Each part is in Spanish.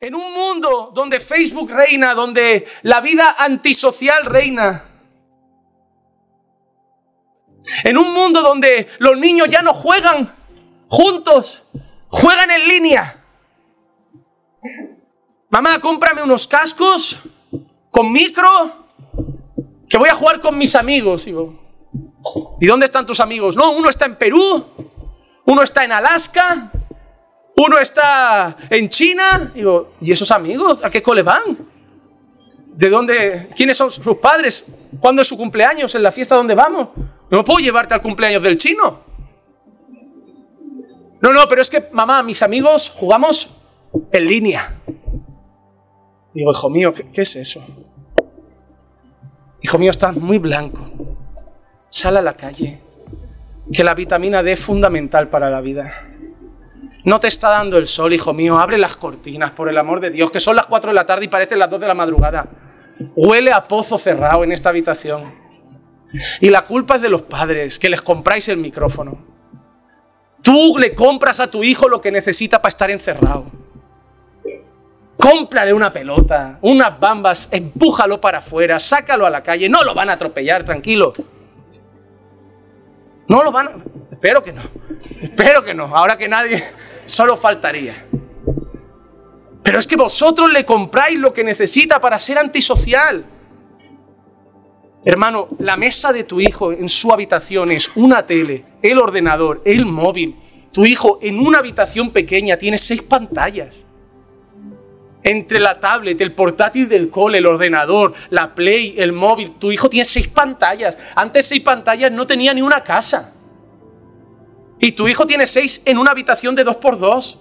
En un mundo donde Facebook reina, donde la vida antisocial reina. En un mundo donde los niños ya no juegan juntos, juegan en línea. Mamá, cómprame unos cascos con micro que voy a jugar con mis amigos. ¿Y dónde están tus amigos? No, uno está en Perú, uno está en Alaska, uno está en China. Digo, ¿y esos amigos? ¿A qué cole van? ¿De dónde? ¿Quiénes son sus padres? ¿Cuándo es su cumpleaños? ¿En la fiesta donde vamos? No puedo llevarte al cumpleaños del chino. No, no, pero es que, mamá, mis amigos jugamos en línea. Digo, hijo mío, ¿qué, es eso? Hijo mío, estás muy blanco. Sal a la calle. Que la vitamina D es fundamental para la vida. No te está dando el sol, hijo mío. Abre las cortinas, por el amor de Dios, que son las 4 de la tarde y parecen las 2 de la madrugada. Huele a pozo cerrado en esta habitación. Y la culpa es de los padres, que les compráis el micrófono. Tú le compras a tu hijo lo que necesita para estar encerrado. Cómprale una pelota, unas bambas, empújalo para afuera, sácalo a la calle. No lo van a atropellar, tranquilo. No lo van a... Espero que no. Espero que no. Ahora que nadie... Solo faltaría. Pero es que vosotros le compráis lo que necesita para ser antisocial. Hermano, la mesa de tu hijo en su habitación es una tele, el ordenador, el móvil. Tu hijo en una habitación pequeña tiene seis pantallas. Entre la tablet, el portátil del cole, el ordenador, la play, el móvil, tu hijo tiene seis pantallas. Antes seis pantallas no tenía ni una casa. Y tu hijo tiene seis en una habitación de dos por dos.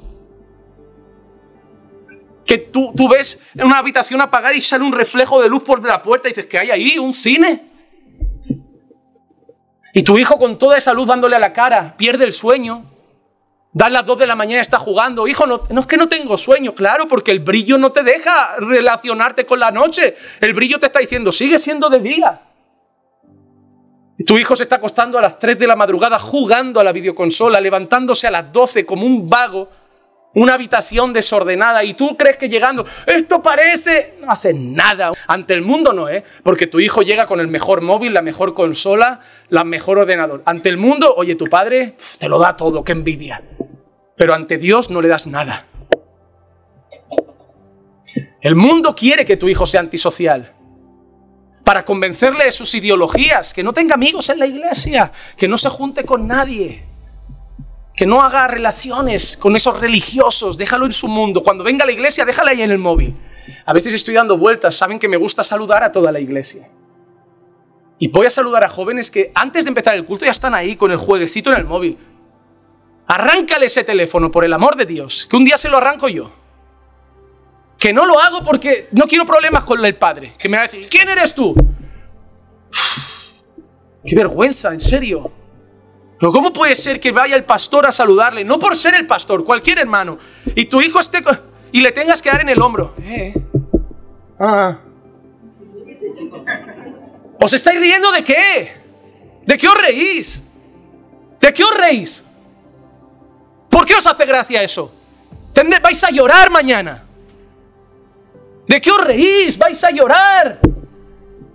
Que tú, tú ves una habitación apagada y sale un reflejo de luz por la puerta y dices, que hay ahí? ¿Un cine? Y tu hijo con toda esa luz dándole a la cara pierde el sueño. Da las dos de la mañana está jugando. Hijo, no, no es que no tengo sueño, claro, porque el brillo no te deja relacionarte con la noche. El brillo te está diciendo, sigue siendo de día. Tu hijo se está acostando a las 3 de la madrugada jugando a la videoconsola, levantándose a las 12 como un vago, una habitación desordenada y tú crees que llegando, esto parece, no hace nada. Ante el mundo no, ¿eh? Porque tu hijo llega con el mejor móvil, la mejor consola, la mejor ordenador. Ante el mundo, oye, tu padre te lo da todo, qué envidia. Pero ante Dios no le das nada. El mundo quiere que tu hijo sea antisocial para convencerle de sus ideologías, que no tenga amigos en la iglesia, que no se junte con nadie, que no haga relaciones con esos religiosos, déjalo en su mundo. Cuando venga a la iglesia, déjala ahí en el móvil. A veces estoy dando vueltas, saben que me gusta saludar a toda la iglesia. Y voy a saludar a jóvenes que antes de empezar el culto ya están ahí con el jueguecito en el móvil. Arráncale ese teléfono, por el amor de Dios, que un día se lo arranco yo. Que no lo hago porque no quiero problemas con el padre. Que me va a decir, ¿quién eres tú? Qué vergüenza, en serio. Pero ¿cómo puede ser que vaya el pastor a saludarle? No por ser el pastor, cualquier hermano. Y tu hijo esté y le tengas que dar en el hombro. Eh. Ah. ¿Os estáis riendo de qué? ¿De qué os reís? ¿De qué os reís? ¿Por qué os hace gracia eso? Vais a llorar mañana. ¿De qué os reís? Vais a llorar.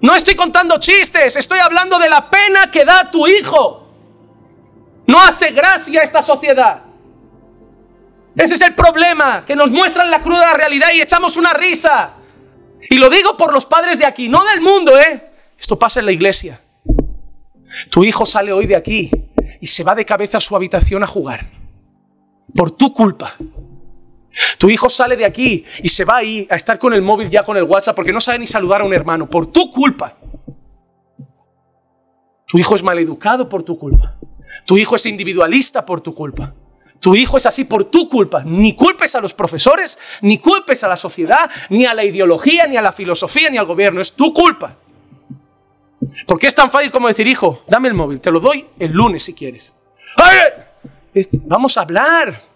No estoy contando chistes, estoy hablando de la pena que da tu hijo. No hace gracia esta sociedad. Ese es el problema, que nos muestran la cruda realidad y echamos una risa. Y lo digo por los padres de aquí, no del mundo, ¿eh? Esto pasa en la iglesia. Tu hijo sale hoy de aquí y se va de cabeza a su habitación a jugar. Por tu culpa. Tu hijo sale de aquí y se va ahí a estar con el móvil ya con el WhatsApp porque no sabe ni saludar a un hermano por tu culpa. Tu hijo es maleducado por tu culpa. Tu hijo es individualista por tu culpa. Tu hijo es así por tu culpa. Ni culpes a los profesores, ni culpes a la sociedad, ni a la ideología, ni a la filosofía, ni al gobierno. Es tu culpa. Porque es tan fácil como decir, hijo, dame el móvil, te lo doy el lunes si quieres. Vamos a hablar.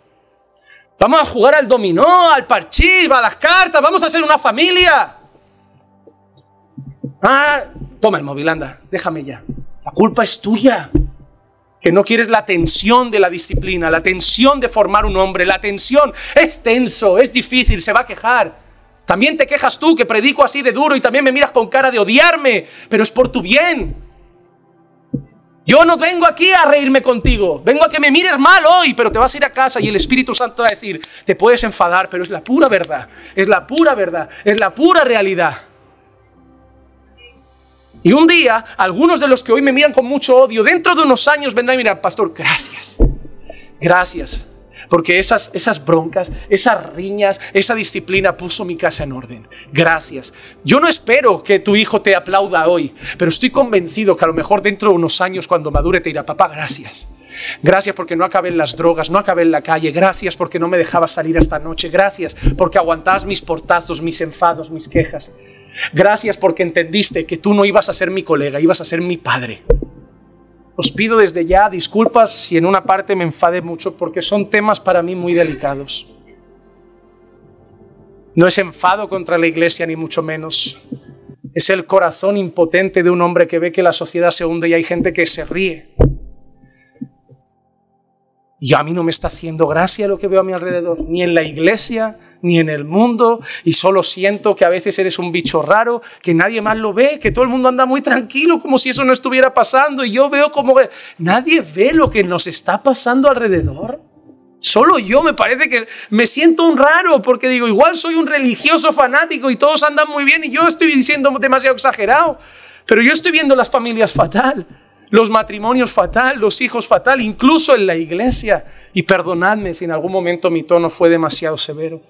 Vamos a jugar al dominó, al parchís, a las cartas, vamos a ser una familia. Ah, toma el móvil, anda, déjame ya. La culpa es tuya. que no quieres la tensión de la disciplina, la tensión de formar un hombre, la tensión es tenso, es difícil, se va a quejar. También te quejas tú que predico así de duro y también me miras con cara de odiarme, pero es por tu bien. Yo no vengo aquí a reírme contigo, vengo a que me mires mal hoy, pero te vas a ir a casa y el Espíritu Santo va a decir, te puedes enfadar, pero es la pura verdad, es la pura verdad, es la pura realidad. Y un día, algunos de los que hoy me miran con mucho odio, dentro de unos años vendrán y mirar, pastor, gracias, gracias porque esas, esas broncas, esas riñas, esa disciplina puso mi casa en orden. Gracias. Yo no espero que tu hijo te aplauda hoy, pero estoy convencido que a lo mejor dentro de unos años cuando madure te dirá, papá, gracias. Gracias porque no acabé en las drogas, no acabé en la calle. Gracias porque no me dejabas salir esta noche. Gracias porque aguantabas mis portazos, mis enfados, mis quejas. Gracias porque entendiste que tú no ibas a ser mi colega, ibas a ser mi padre. Os pido desde ya disculpas si en una parte me enfade mucho porque son temas para mí muy delicados. No es enfado contra la iglesia ni mucho menos. Es el corazón impotente de un hombre que ve que la sociedad se hunde y hay gente que se ríe. Y a mí no me está haciendo gracia lo que veo a mi alrededor, ni en la iglesia, ni en el mundo, y solo siento que a veces eres un bicho raro, que nadie más lo ve, que todo el mundo anda muy tranquilo, como si eso no estuviera pasando, y yo veo como que nadie ve lo que nos está pasando alrededor. Solo yo me parece que me siento un raro porque digo, igual soy un religioso fanático y todos andan muy bien y yo estoy diciendo demasiado exagerado, pero yo estoy viendo las familias fatal los matrimonios fatal, los hijos fatal, incluso en la iglesia. Y perdonadme si en algún momento mi tono fue demasiado severo,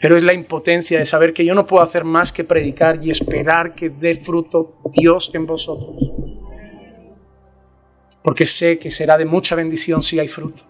pero es la impotencia de saber que yo no puedo hacer más que predicar y esperar que dé fruto Dios en vosotros. Porque sé que será de mucha bendición si hay fruto.